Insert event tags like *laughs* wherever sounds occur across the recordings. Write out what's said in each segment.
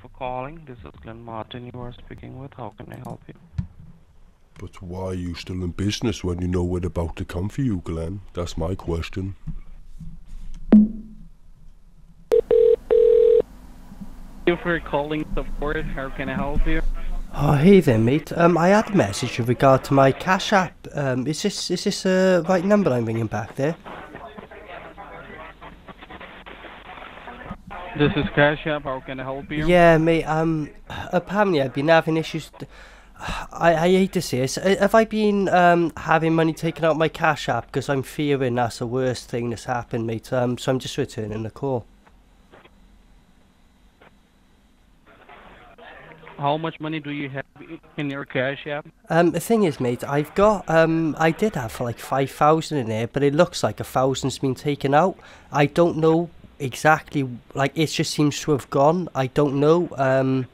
for calling. This is Glenn Martin you are speaking with. How can I help you? But why are you still in business when you know we're about to come for you, Glenn? That's my question. Thank you for calling support. How can I help you? Oh, hey there, mate. Um, I had a message in regard to my Cash App. Um, is this is this a right number I'm ringing back there? This is Cash App. How can I help you? Yeah, mate. Um, apparently I've been having issues. I, I hate to say this. Uh, Have I been um having money taken out my Cash App because I'm fearing that's the worst thing that's happened, mate. Um, so I'm just returning the call. How much money do you have in your Cash App? Um, the thing is, mate, I've got um, I did have like five thousand in there, but it looks like a thousand's been taken out. I don't know exactly. Like it just seems to have gone. I don't know. Um,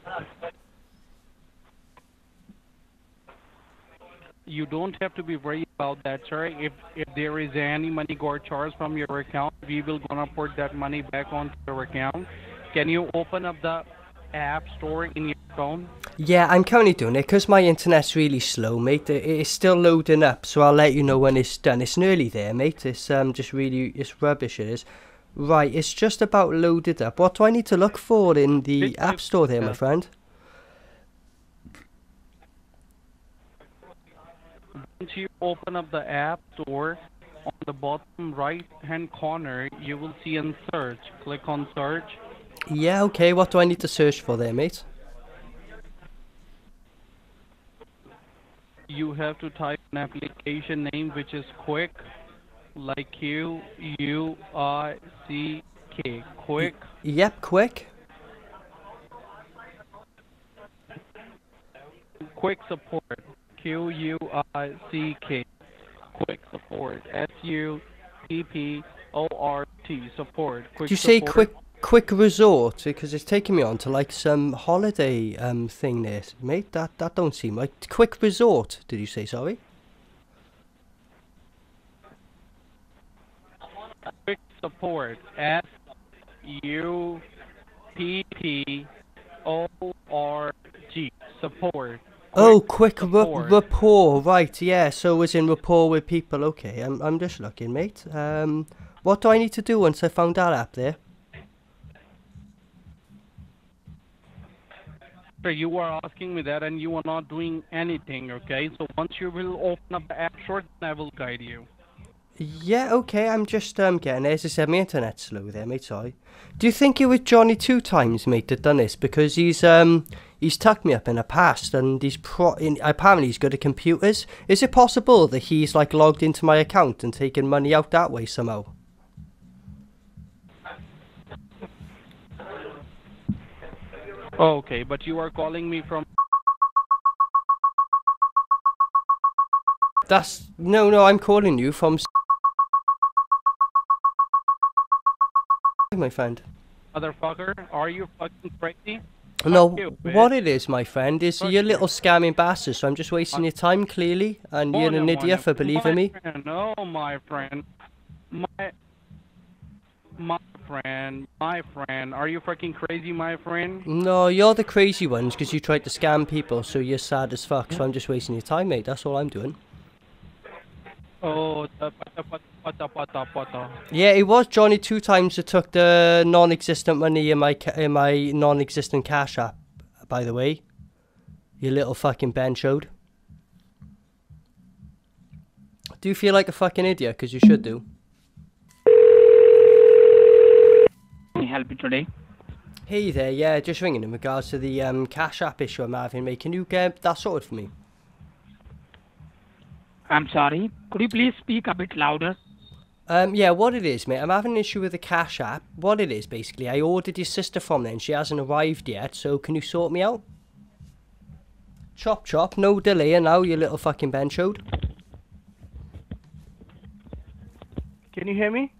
You don't have to be worried about that, sir. If if there is any money got charged from your account, we will gonna put that money back onto your account. Can you open up the app store in your phone? yeah, I'm currently doing it because my internet's really slow, mate. It, it's still loading up, so I'll let you know when it's done. It's nearly there, mate. It's um just really it's rubbish. It is. Right, it's just about loaded up. What do I need to look for in the app store there, my friend? Once you open up the app store, on the bottom right hand corner, you will see in search. Click on search. Yeah, okay. What do I need to search for there, mate? You have to type an application name which is Quick, like Q U I C K. Quick. Yep, quick. Quick support. Q U I C K. Quick support. S U P P O R T. Support. Quick Do you say support. quick quick resort? Because it's taking me on to like some holiday um thing there, mate. That that don't seem like quick resort. Did you say sorry? Quick support. S U P P O R G. Support. oh, Quick quick rapport. Right, yeah. So it's in rapport with people. Okay, I'm I'm just looking, mate. Um, what do I need to do once I found that app there? Sir, you are asking me that and you are not doing anything, okay? So once you will open up the app short, I will guide you. Yeah, okay. I'm just um getting there. As I said, my internet's slow there, mate. Sorry. Do you think it was Johnny two times, mate, that done this? Because he's um he's tucked me up in the past, and he's pro. In, apparently he's good at computers. Is it possible that he's like logged into my account and taken money out that way somehow? Okay, but you are calling me from That's no, no. I'm calling you from. My friend. motherfucker. Are you fucking crazy? No, you, what it is, my friend, is Fuck you're a you. little scamming bastard. So I'm just wasting your time, clearly, and you're an idiot for believing me. Friend, no, my friend. My my friend, my friend. Are you fucking crazy, my friend? No, you're the crazy ones because you tried to scam people, so you're sad as fuck. So I'm just wasting your time, mate. That's all I'm doing. Oh, the pata pata pata pata pata. Yeah, it was Johnny two times that took the non-existent money in my in my non-existent cash app. By the way, you little fucking Ben showed. Do you feel like a fucking idiot? Because you should do. Can I help you today? Hey there, yeah, just ringing in regards to the um, cash app issue I'm having, mate. Can you get that sorted for me? I'm sorry. Could you please speak a bit louder? Um, yeah, what it is, mate, I'm having an issue with the cash app. What it is, basically, I ordered your sister from there and she hasn't arrived yet, so can you sort me out? Chop chop, no delay now, you little fucking benchode. Can you hear me?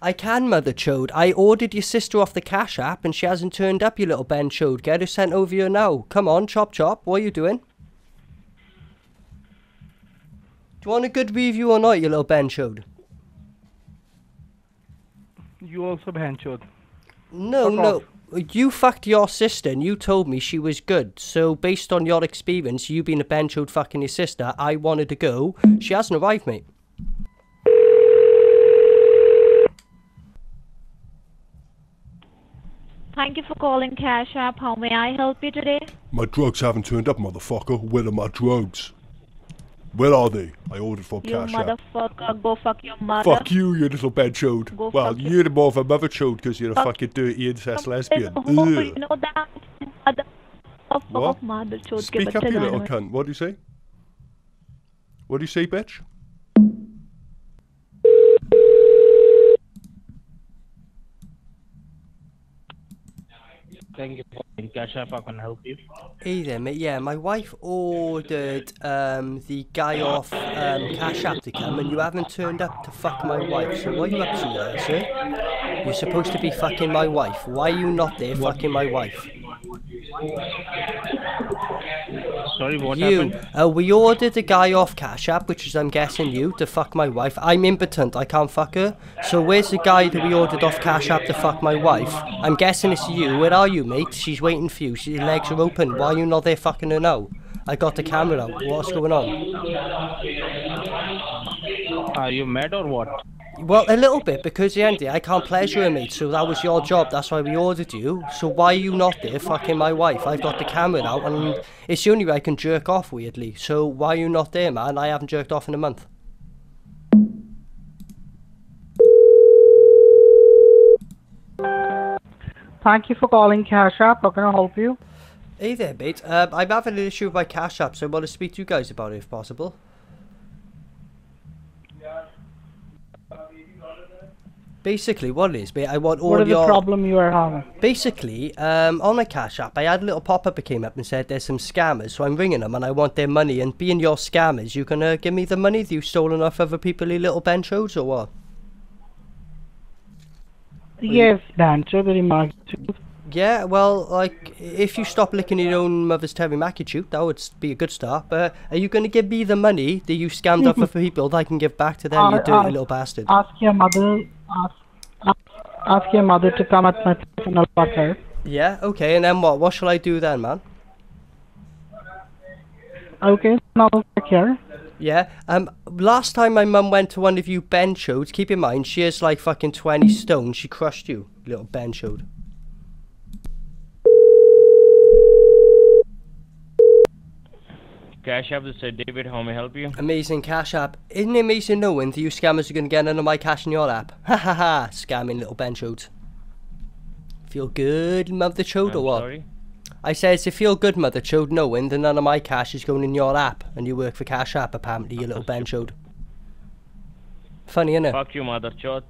I can, mother chode. I ordered your sister off the cash app and she hasn't turned up, you little benchode. Get her sent over here now. Come on, chop chop, what are you doing? Do you want a good review or not, you little benchode? You also benchod. No, Fuck no. off. you fucked your sister and you told me she was good. So based on your experience, you being a benchode fucking your sister, I wanted to go. She hasn't arrived, mate. Thank you for calling Cash App. How may I help you today? My drugs haven't turned up, motherfucker. Where are my drugs? Where are they? I ordered for you cash motherfucker, go fuck your mother. Fuck you, you little bed chode. Go well, you're more of a mother chode because you're a fucking dirty incest lesbian. Ugh. you know that. Mother, what? Speak up, you little cunt. What do you say? What do you say, bitch? Thank you Cash App. How can help you? Hey there, mate. Yeah, my wife ordered um, the guy off um, Cash App to come, and you haven't turned up to fuck my wife. So what are you up to there, sir? You're supposed to be fucking my wife. Why are you not there fucking my wife? Sorry, what you. happened? Uh, we ordered a guy off Cash App, which is I'm guessing you, to fuck my wife. I'm impotent. I can't fuck her. So where's the guy that we ordered off Cash App to fuck my wife? I'm guessing it's you. Where are you, mate? She's waiting for you. She, her legs are open. Why are you not there fucking her now? I got the camera out. What's going on? Are you mad or what? Well, a little bit because Andy, I can't pleasure her, mate. So that was your job. That's why we ordered you. So why are you not there fucking my wife? I've got the camera out, and it's the only way I can jerk off. Weirdly. So why are you not there, man? I haven't jerked off in a month. Thank you for calling Cash App. How can I help you? Hey there, mate. Um, I'm having an issue with my cash app, so I want to speak to you guys about it if possible. Basically, what it is, I want all What is your... the problem you are having? Basically, um, on my cash app, I had a little pop-up that came up and said there's some scammers, so I'm ringing them and I want their money. And being your scammers, you gonna give me the money that you've stolen off other people, you little benchos, or what? Yes, dancer, very much. Yeah, well, like, if you stop licking your own mother's teriyaki chute, that would be a good start. But are you going to give me the money that you scammed off of *laughs* people that I can give back to them, you dirty uh, little bastard? Ask your mother. Ask, ask, ask your mother to come at my personal and I'll fuck her. Yeah, okay, and then what? What shall I do then, man? Okay, now fuck her. Yeah, um, last time my mum went to one of you Ben benchos, keep in mind, she is like fucking 20 stone, she crushed you, little benchode. Cash App, this is David. How may I help you? Amazing cash app. Isn't it amazing knowing that you scammers are going to get none of my cash in your app? *laughs* Ha ha ha, scamming little benchodes. Feel good, mother chode, or what? sorry. I says, it feel good, mother chode, knowing that none of my cash is going in your app, and you work for Cash App, apparently, you little benchode. Funny, innit? Fuck you, mother chot.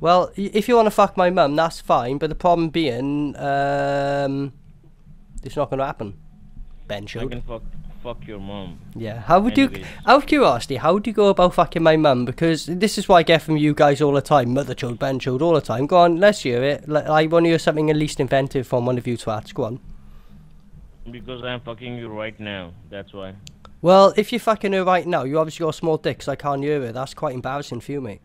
Well, if you want to fuck my mum, that's fine, but the problem being, um, it's not going to happen. I Benchode. Fuck, your mom. Yeah. How would you, Anyways. out of curiosity, how would you go about fucking my mum? Because this is what I get from you guys all the time, mother chode, ben chode, all the time. Go on, let's hear it. I want to hear something at least inventive from one of you twats. Go on. Because I'm fucking you right now. That's why. Well, if you're fucking her right now, you obviously got a small dick, so I can't hear her. That's quite embarrassing for you, mate.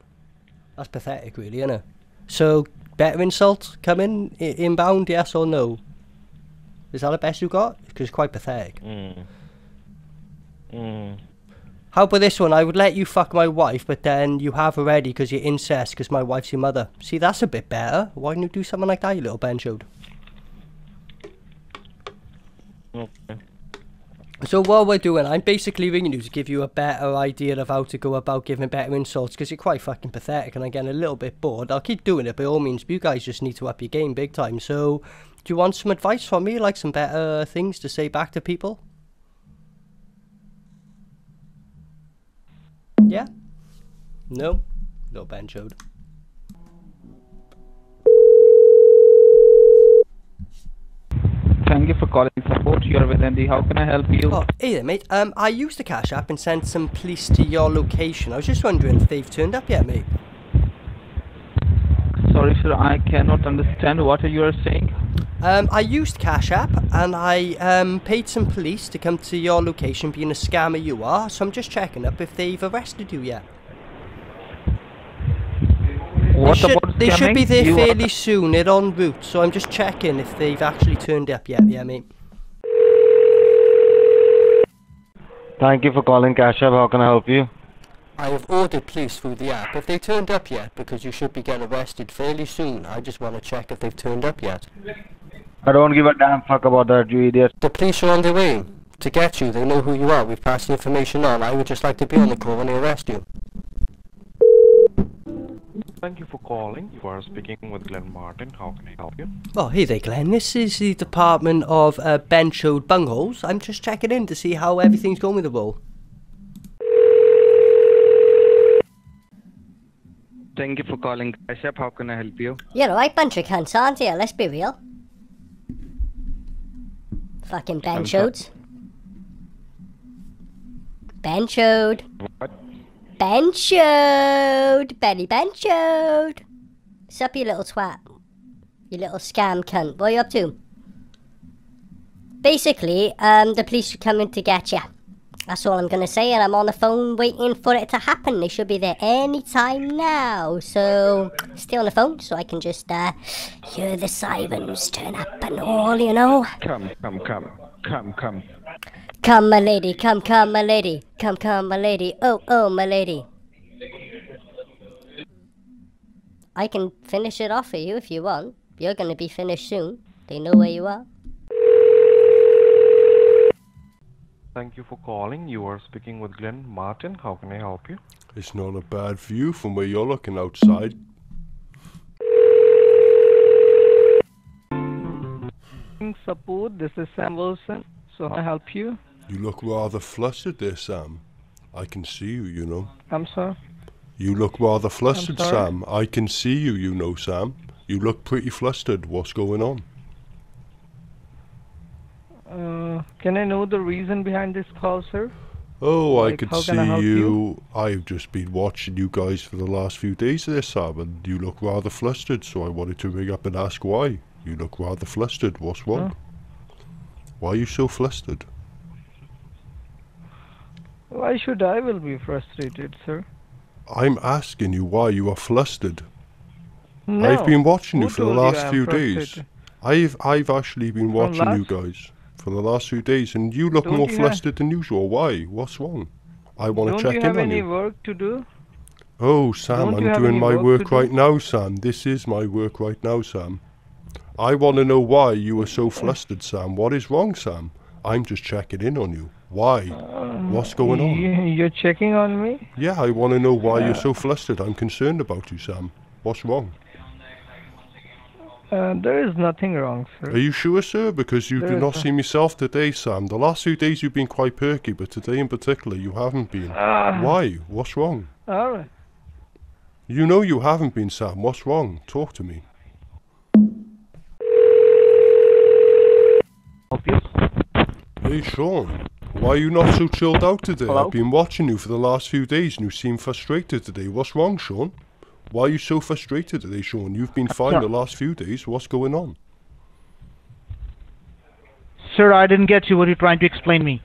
That's pathetic, really, isn't it? So, better insult coming inbound, yes or no? Is that the best you got? Because it's quite pathetic. Mm. Mm. How about this one? I would let you fuck my wife, but then you have already because you're incest because my wife's your mother. See, that's a bit better. Why don't you do something like that, you little benchode? Okay. So what we're doing, I'm basically ringing you to give you a better idea of how to go about giving better insults because you're quite fucking pathetic and I'm getting a little bit bored. I'll keep doing it by all means, but you guys just need to up your game big time. So, do you want some advice from me, like some better things to say back to people? Yeah? No? No benchode. Thank you for calling support. You're with Andy. How can I help you? Oh, hey there, mate. Um, I used the Cash App and sent some police to your location. I was just wondering if they've turned up yet, mate. Sorry, sir. I cannot understand what you are saying. Um, I used Cash App and I um, paid some police to come to your location being a scammer you are, so I'm just checking up if they've arrested you yet. What What should, about they should be there You- fairly soon. They're en route, so I'm just checking if they've actually turned up yet. Yeah, mate. Thank you for calling Cash App. How can I help you? I have ordered police through the app. Have they turned up yet? Because you should be getting arrested fairly soon. I just want to check if they've turned up yet. I don't give a damn fuck about that, you idiot. The police are on their way to get you. They know who you are. We've passed the information on. I would just like to be on the call when they arrest you. Thank you for calling. You are speaking with Glenn Martin. How can I help you? Oh, hey there, Glenn. This is the Department of uh, Benchode Bungholes. I'm just checking in to see how everything's going with the role. Thank you for calling Cash App. How can I help you? You're a right bunch of cunts, aren't you? Let's be real. Fucking I'm so- benchode. Benchode. What? Benchode. Benny Benchode. Sup, you little twat. You little scam cunt. What are you up to? Basically, um, the police are coming to get you. That's all I'm gonna say, and I'm on the phone waiting for it to happen. They should be there any time now. So stay on the phone so I can just uh, hear the sirens turn up and all, you know. Come, come, come, come, come. Come, my lady, come, come, my lady, come, come, my lady. Oh, oh, my lady. I can finish it off for you if you want. You're gonna be finished soon. They know where you are. Thank you for calling. You are speaking with Glenn Martin. How can I help you? It's not a bad view from where you're looking outside. Support. This is Sam Wilson. So I help you? You look rather flustered there, Sam. I can see you, you know. I'm sorry. You look rather flustered. Sam. I can see you, you know, Sam. You look pretty flustered. What's going on? Uh, can I know the reason behind this call, sir? Oh, I could see I you. you? I've just been watching you guys for the last few days there, Sam, and you look rather flustered, so I wanted to ring up and ask why. You look rather flustered. What's wrong? Why are you so flustered? Why should I will be frustrated, sir? I'm asking you why you are flustered. No. I've been watching you Who for the last few days. I've I've actually been watching you guys for the last few days, and you look Don't more you flustered than usual. Why? What's wrong? I want Don't to check you in have on any work to do? Oh, Sam, Don't I'm doing my work work right do? now, Sam. This is my work right now, Sam. I want to know why you are so flustered, Sam. What is wrong, Sam? I'm just checking in on you. Why? What's going on? You- You're checking on me? Yeah, I want to know why you're so flustered. I'm concerned about you, Sam. What's wrong? Uh, there is nothing wrong, sir. Are you sure, sir? Because you There do not no- seem yourself today, Sam. The last few days you've been quite perky, but today in particular you haven't been. Ah. Why? What's wrong? All right. You know you haven't been, Sam. What's wrong? Talk to me. Hey, Sean. Why are you not so chilled out today? Hello? I've been watching you for the last few days and you seem frustrated today. What's wrong, Sean? Why are you so frustrated today, Sean? You've been fine the last few days. What's going on? Sir, I didn't get you. What are you trying to explain me?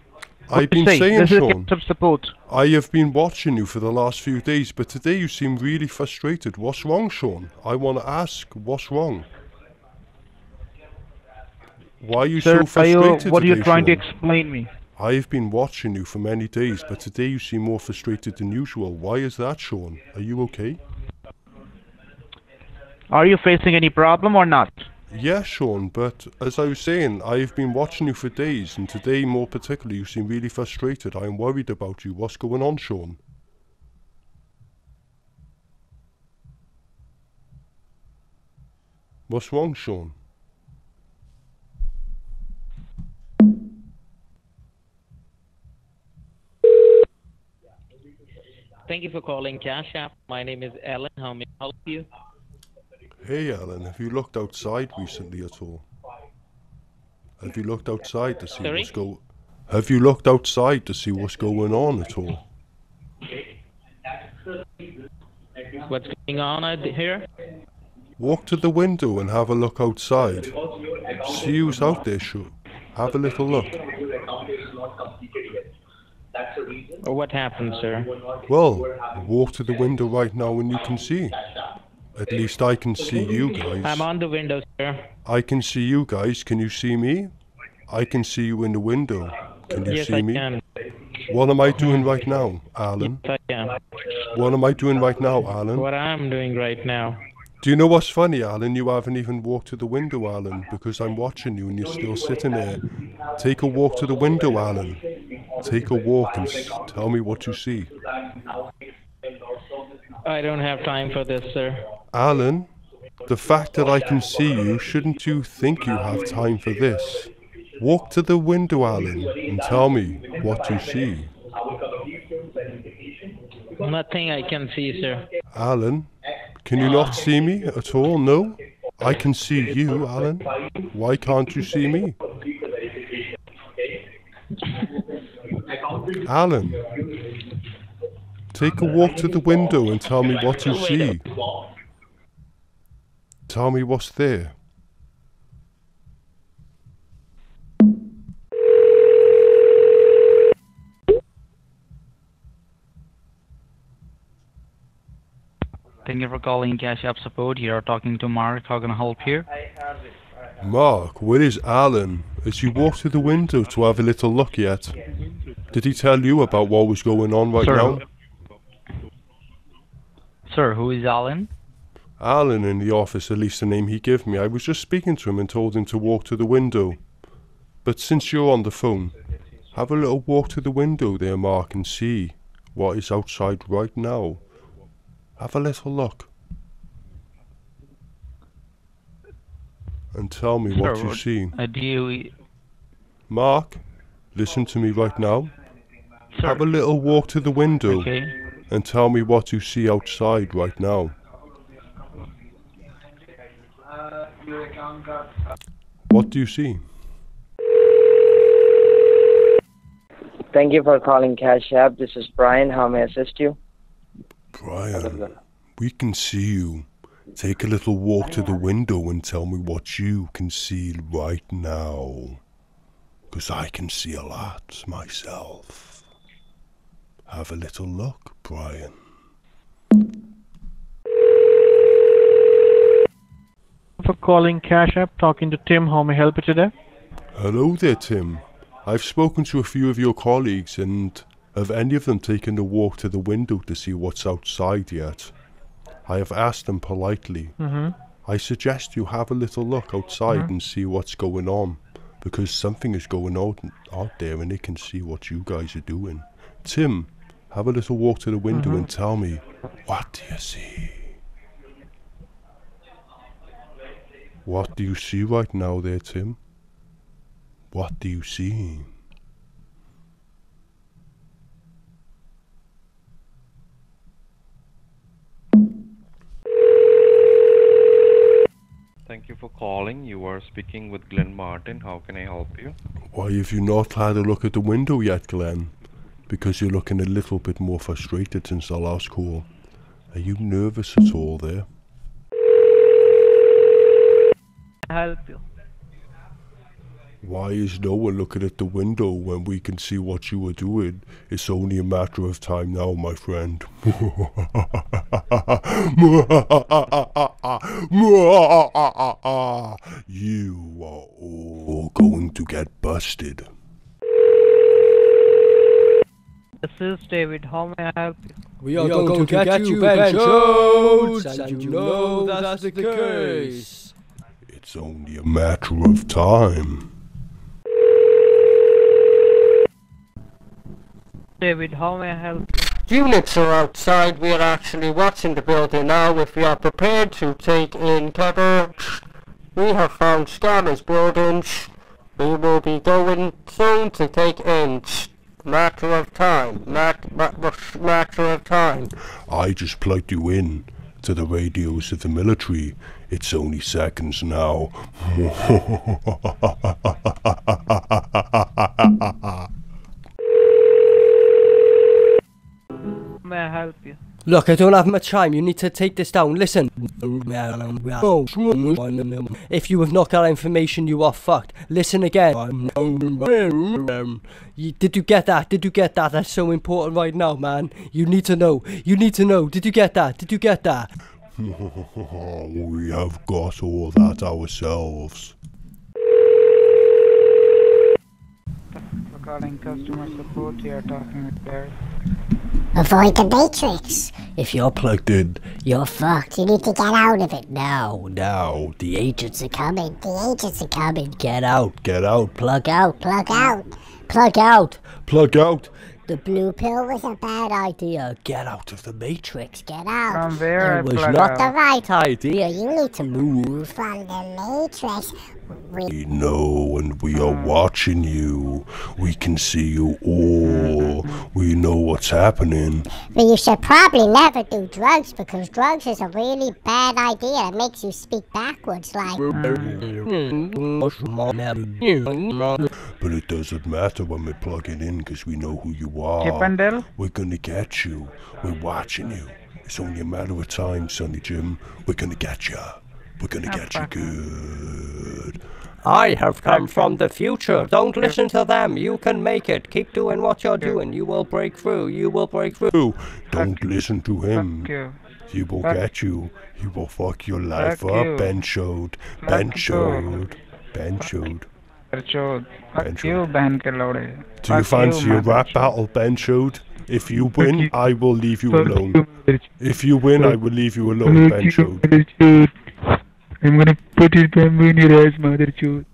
What I've been say? saying, this is Sean. some support. I have been watching you for the last few days, but today you seem really frustrated. What's wrong, Sean? I want to ask, what's wrong? Why are you Sir, so are you, frustrated what are you today, trying to Sean? explain me? I have been watching you for many days, but today you seem more frustrated than usual. Why is that, Sean? Are you okay? Are you facing any problem or not? Yeah, Sean, but as I was saying, I have been watching you for days, and today more particularly, you seem really frustrated. I am worried about you. What's going on, Sean? What's wrong, Sean? Thank you for calling Cash App. My name is Alan. How may I help you? Hey, Alan, have you looked outside recently at all? Have you looked outside to see Sorry? what's go? Have you looked outside to see what's going on at all? What's going on out here? Walk to the window and have a look outside. See who's out there, sure. Have a little look. What happened, sir? Well, walk to the window right now and you can see. At least I can see you guys. I'm on the window, sir. I can see you guys. Can you see me? I can see you in the window. Can you yes, see I me? can. What am I doing right now, Alan? Yes, I can. What am I doing right now, Alan? What I'm doing right now. Do you know what's funny, Alan? You haven't even walked to the window, Alan, because I'm watching you and you're still sitting there. Take a walk to the window, Alan. Take a walk and tell me what you see. I don't have time for this, sir. Alan, the fact that I can see you, shouldn't you think you have time for this? Walk to the window, Alan, and tell me what you see. Nothing I can see, sir. Alan, can you not see me at all? No? I can see you, Alan. Why can't you see me? Alan, take a walk to the window and tell me what you see. Tell me what's there. Thank you for calling Cash App Support. You're talking to Mark. How can I help you? Mark, where is Alan? Has he walked to the window to have a little look yet? Did he tell you about what was going on right Sir. now? Sir, who is Alan? Alan in the office, at least the name he gave me. I was just speaking to him and told him to walk to the window. But since you're on the phone, have a little walk to the window there, Mark, and see what is outside right now. Have a little look. And tell me what you see. Mark, listen to me right now. Have a little walk to the window Okay. and tell me what you see outside right now. What do you see? Thank you for calling Cash App. This is Brian. How may I assist you? Brian, we can see you. Take a little walk to the window and tell me what you can see right now. Because I can see a lot myself. Have a little look, Brian. Calling Cash App, talking to Tim. How may I help you today? Hello there, Tim. I've spoken to a few of your colleagues, and have any of them taken a walk to the window to see what's outside yet? I have asked them politely. Mhm. I suggest you have a little look outside Mhm. and see what's going on, because something is going on out there, and they can see what you guys are doing. Tim, have a little walk to the window Mhm. and tell me what do you see? What do you see right now, there, Tim? What do you see? Thank you for calling. You are speaking with Glenn Martin. How can I help you? Why have you not had a look at the window yet, Glenn? Because you're looking a little bit more frustrated since our last call. Are you nervous at all there? Help you. Why is no one looking at the window when we can see what you are doing? It's only a matter of time now, my friend. *laughs* you are all going to get busted. This is David. How may I help you? We are, going, to, get, you, Ben Jones, and you know that's the case. It's only a matter of time. David, how may I help you? Units are outside. We are actually watching the building now. If we are prepared to take in cover, we have found scammers buildings. We will be going soon to take in. Matter of time. Mat- matter of time. I just plugged you in to the radios of the military. It's only seconds now. May I help you? Look, I don't have much time. You need to take this down. Listen. If you have not got information, you are fucked. Listen again. You- Did you get that? Did you get that? That's so important right now, man. You need to know. You need to know. Did you get that? Did you get that? *laughs* we have got all that ourselves. For calling customer support, you are talking with Barry. Avoid the matrix. If you're plugged in, You're fucked. You need to get out of it now. now the agents are coming. The agents are coming. Get out, get out, Plug out. Plug out. Plug out. Plug out. The blue pill was a bad idea. get out of the matrix. Get out. From where I It was not out. The right idea. idea. You need to move from the matrix. We We know and we are watching you. We can see you all. We know what's happening. But you should probably never do drugs because drugs is a really bad idea. It makes you speak backwards like. Mm-hmm. Mm-hmm. But it doesn't matter when we plug it in because we know who you are. Chippendale? We're gonna get you. We're watching you. It's only a matter of time, Sonny Jim. We're gonna get you. We're gonna get you good. I have come from the future. Don't listen to them. You can make it. Keep doing what you're doing. You will break through. You will break through. Don't listen to him. Fuck you. He will Fuck- get you. He will fuck your life Fuck up, you. Ben Showed. Fuck Ben you. Showed. Ben Showed. Chod. Fuck Bencho. you, ban ke. Do you fancy a rap battle, Ben Showed? If you win, I will leave you alone. If you win, I will leave you alone, Ben Showed. I'm gonna put his bamboo in your ass, mother chode.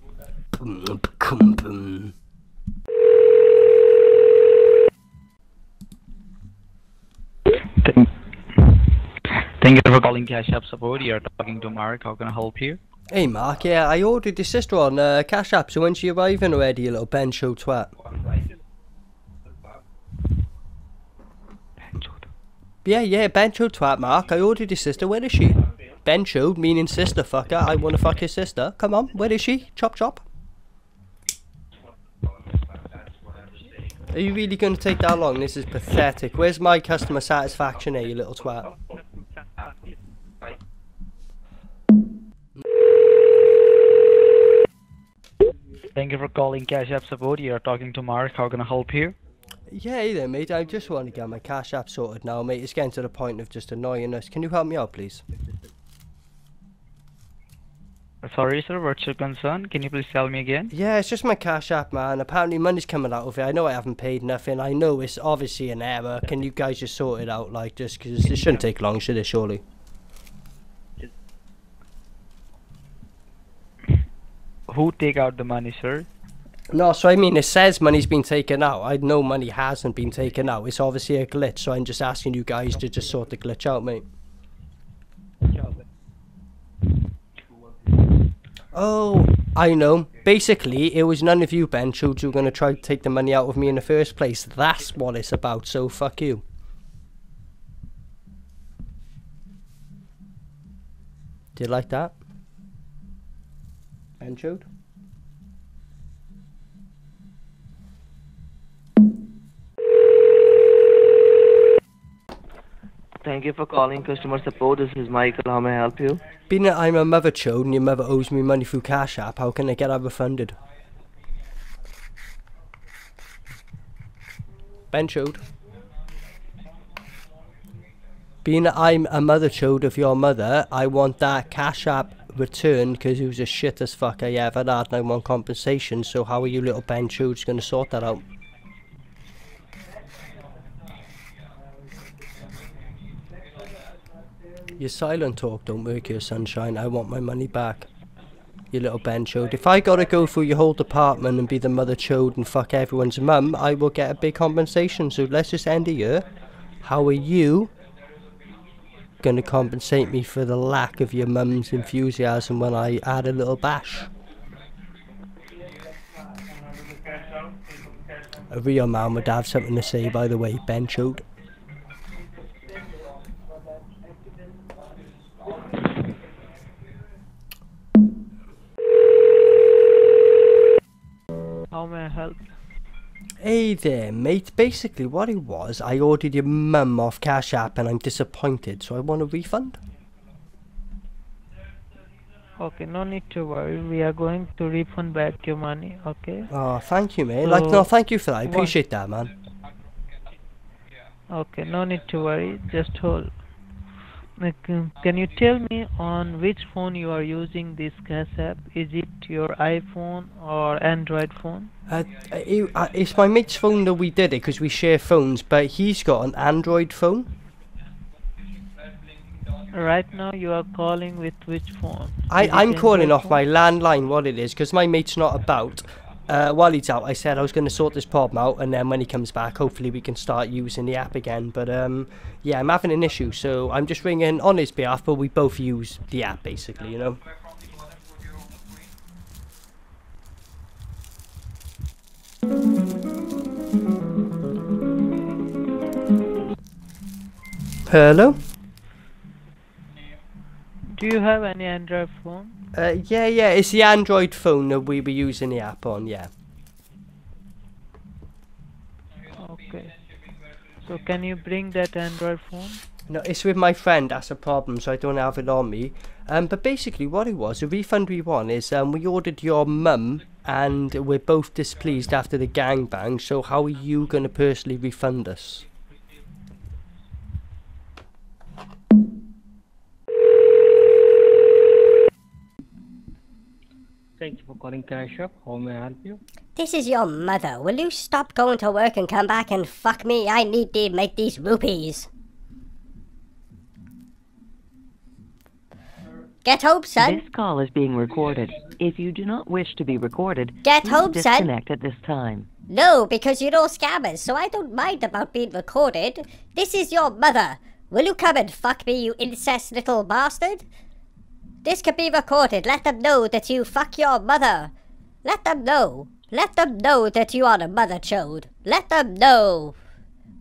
Thank, thank you for calling Cash App Support. You're talking to Mark. How can I help you? Hey Mark, yeah, I ordered your sister on uh, Cash App, so when's she arriving already, you little Ben show twat? Yeah, yeah, Ben show twat, Mark. I ordered your sister. Where is she? Ben showed, meaning sister fucker. I want to fuck your sister. Come on, where is she? Chop chop. Are you really going to take that long? This is pathetic. Where's my customer satisfaction here, you little twat? Thank you for calling Cash App Support. You're talking to Mark. How can I help you? Yeah, hey there, mate. I just want to get my cash app sorted now, mate. It's getting to the point of just annoying us. Can you help me out, please? Sorry, sir. What's your concern? Can you please tell me again? Yeah, it's just my cash app, man. Apparently, money's coming out of it. I know I haven't paid nothing. I know it's obviously an error. Can you guys just sort it out, like, just because it shouldn't take long, should it? Surely. Who take out the money, sir? No, so I mean, it says money's been taken out. I know money hasn't been taken out. It's obviously a glitch, so I'm just asking you guys to just sort the glitch out, mate. Oh, I know. Basically, it was none of you, Ben, who were going to try to take the money out of me in the first place. That's what it's about, so fuck you. Do you like that? Ben Chode? Thank you for calling customer support. This is Michael. How may I help you? Being that I'm a mother chode and your mother owes me money through Cash App, how can I get that refunded? Ben chode. Being that I'm a mother chode of your mother, I want that Cash App returned because it was the shittest fuck I ever had and I want compensation. So how are you little Ben chodes going to sort that out? Your silent talk don't work here, sunshine. I want my money back. You little Ben chode. If I gotta go through your whole department and be the mother chode and fuck everyone's mum, I will get a big compensation. So let's just end it here. How are you gonna compensate me for the lack of your mum's enthusiasm when I add a little bash? A real man would have something to say, by the way, Ben chode. How may I help? Hey there, mate. Basically, what it was, I ordered your mum off Cash App and I'm disappointed, so I want a refund. Okay, no need to worry. We are going to refund back your money. Okay. Oh, thank you, mate. Like, no, thank you for that. I appreciate that, man. Okay, no need to worry. Just hold. Um, can you tell me on which phone you are using this Cash App? Is it your iPhone or Android phone? Uh, you- uh, it's my mate's phone that we did it because we share phones, but he's got an Android phone. Right now you are calling with which phone? I, is I'm calling Android off phone? my landline what it is because my mate's not about. Uh, while he's out, I said I was going to sort this problem out, and then when he comes back, hopefully we can start using the app again. But um, yeah, I'm having an issue, so I'm just ringing on his behalf. But we both use the app, basically, you know. Hello. Do you have any Android phone? Uh, yeah, yeah, it's the Android phone that we were using the app on. Yeah. Okay. So can you bring that Android phone? No, it's with my friend. That's a problem, so I don't have it on me. Um, but basically, what it was, the refund we want is um, we ordered your mum, and we're both displeased after the gangbang. So how are you going to personally refund us? Thank you for calling Cash App. How may I help you? This is your mother. Will you stop going to work and come back and fuck me? I need to make these rupees. Get home, son. This call is being recorded. If you do not wish to be recorded, Get please home, son. disconnect at this time. No, because you're all scammers, so I don't mind about being recorded. This is your mother. Will you come and fuck me, you incest little bastard? This can be recorded. Let them know that you fuck your mother. Let them know. Let them know that you are a mother chode. Let them know.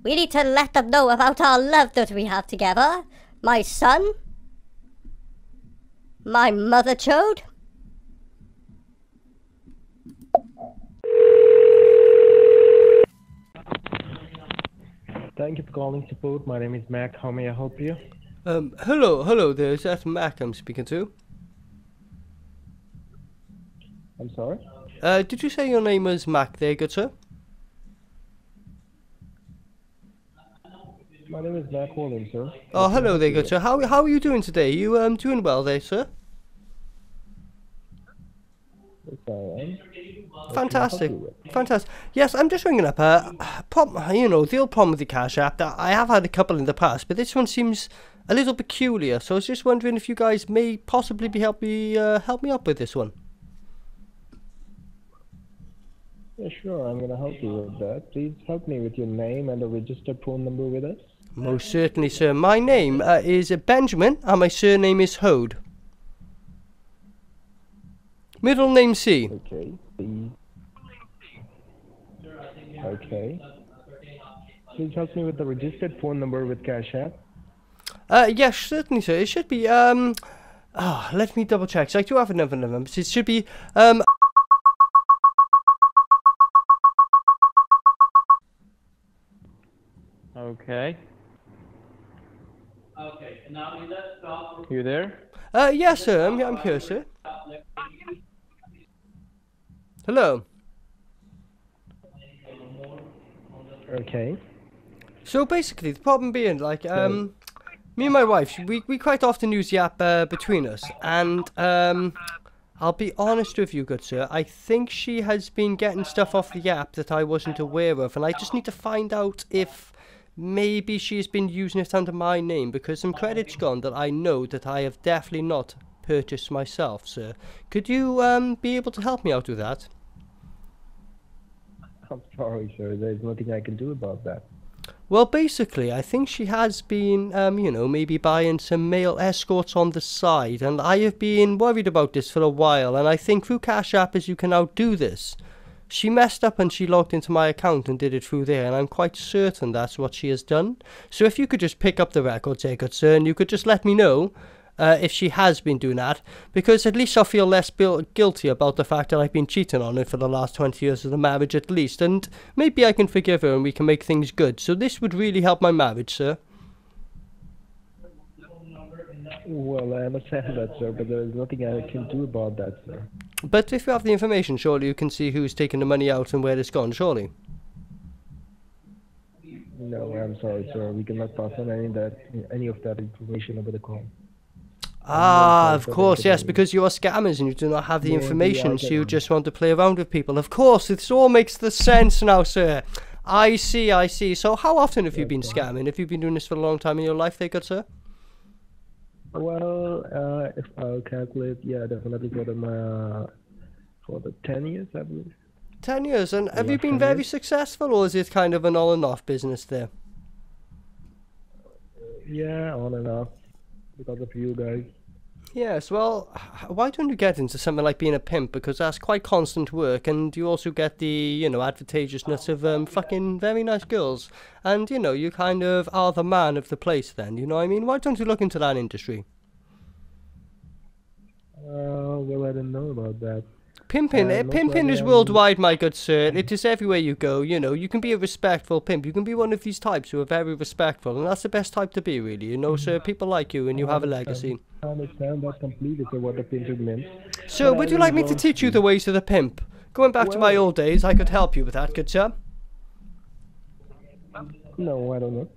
We need to let them know about our love that we have together. My son. My mother chode. Thank you for calling support. My name is Mac. How may I help you? Um, hello, hello there. Is that Mac I'm speaking to? I'm sorry? Uh, did you say your name was Mac there, good sir? My name is Mac Holding, sir. Oh, hello there, good sir. How how are you doing today? You um doing well there, sir? Yes, I am. Fantastic, fantastic. Yes, I'm just ringing up. Uh, problem, you know, the old problem with the Cash App. That I have had a couple in the past, but this one seems a little peculiar. So I was just wondering if you guys may possibly be help me uh, help me up with this one. Yeah, sure. I'm going to help you with that. Please help me with your name and a registered phone number with us. Most certainly, sir. My name uh, is Benjamin, and my surname is Hode. Middle name C. Okay. Please. Okay. Please help me with the registered phone number with Cash App. Uh, yes, certainly, sir. It should be, um, oh, let me double check. So I do have another number. but It should be, um, Okay. Okay, and now let's stop. You there? uh, yes, sir. I'm, I'm here, sir. Hello. Okay. So basically, the problem being, like, um, me and my wife, we, we quite often use the app uh, between us, and um, I'll be honest with you, good sir. I think she has been getting stuff off the app that I wasn't aware of, and I just need to find out if maybe she's been using it under my name because some credit's gone that I know that I have definitely not purchased myself, sir. Could you um, be able to help me out with that? I'm sorry, sir. There's nothing I can do about that. Well, basically, I think she has been, um, you know, maybe buying some male escorts on the side, and I have been worried about this for a while, and I think through Cash App as you can outdo this. She messed up and she logged into my account and did it through there, and I'm quite certain that's what she has done. So if you could just pick up the record, say, good sir, and you could just let me know uh, if she has been doing that, because at least I'll feel less guilty about the fact that I've been cheating on her for the last 20 years of the marriage at least, and maybe I can forgive her and we can make things good. So this would really help my marriage, sir. Well, I understand that, sir, but there is nothing I can do about that, sir. But if you have the information, surely you can see who's taken the money out and where it's gone, surely. No, I'm sorry, sir. We cannot pass on any that any of that information over the call. Ah, of course, yes, because you are scammers and you do not have the Yeah, information, are so you scammers. just want to play around with people. Of course, this all makes the sense now, sir. I see, I see. So, how often have you been scamming? Have you been doing this for a long time in your life, there, good sir? Well, uh, if I'll calculate, yeah, definitely for the uh, for the ten years, I believe. Ten years, and have you been very years. successful, or is it kind of an on and off business there? Yeah, on and off because of you guys. Yes, well, why don't you get into something like being a pimp? Because that's quite constant work, and you also get the, you know, advantageousness of um, fucking very nice girls. And, you know, you kind of are the man of the place then, you know what I mean? Why don't you look into that industry? Uh, well, I didn't know about that. Pimping, Uh, uh, pimping is worldwide, my good sir. It is everywhere you go. You know, you can be a respectful pimp. You can be one of these types who are very respectful, and that's the best type to be, really. You know, sir. People like you, and you have a legacy. I understand that completely, so what means. So, But would you like me to teach you the ways of the pimp? Going back to my old days, I could help you with that, good sir. No, I don't know.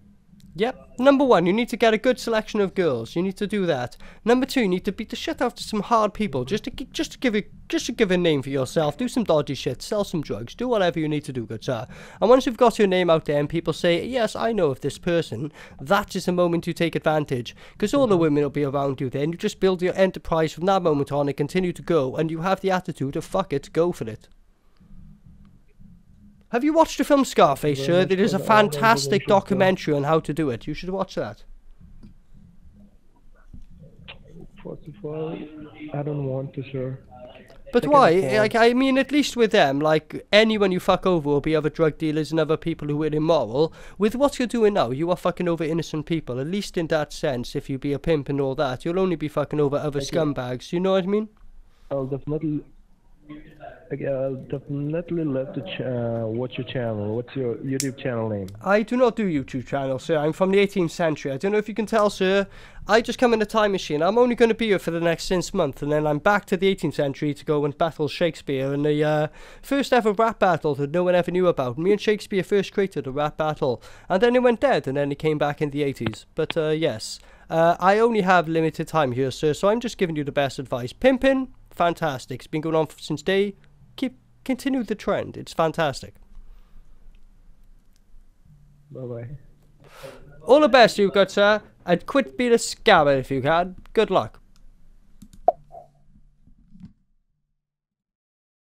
Yep. Number one, you need to get a good selection of girls. You need to do that. Number two, you need to beat the shit out of some hard people. Just to just to give a just to give a name for yourself. Do some dodgy shit. Sell some drugs. Do whatever you need to do, good sir. And once you've got your name out there and people say, yes, I know of this person, that is the moment you take advantage. Because all the mm-hmm. women will be around you then. You just build your enterprise from that moment on and continue to go. And you have the attitude of fuck it, go for it. Have you watched the film Scarface, sir? It is a fantastic documentary on how to do it. You should watch that. First of all, I don't want to, sir. But Second why? Like, I mean, at least with them, like anyone you fuck over will be other drug dealers and other people who are immoral. With what you're doing now, you are fucking over innocent people. At least in that sense, if you be a pimp and all that, you'll only be fucking over other Thank you. scumbags. You know what I mean? I'll definitely, I'll definitely love to uh, watch your channel. What's your YouTube channel name? I do not do YouTube channels, sir. I'm from the 18th century. I don't know if you can tell, sir. I just come in a time machine. I'm only going to be here for the next six months, and then I'm back to the 18th century to go and battle Shakespeare in the uh, first ever rap battle that no one ever knew about. Me and Shakespeare first created a rap battle, and then it went dead, and then it came back in the 80s. But uh, yes, uh, I only have limited time here, sir, so I'm just giving you the best advice. Pimping, fantastic. It's been going on since day. Keep continue the trend. It's fantastic. Bye bye. All the best, you've got, sir, and quit being a scammer if you can. Good luck.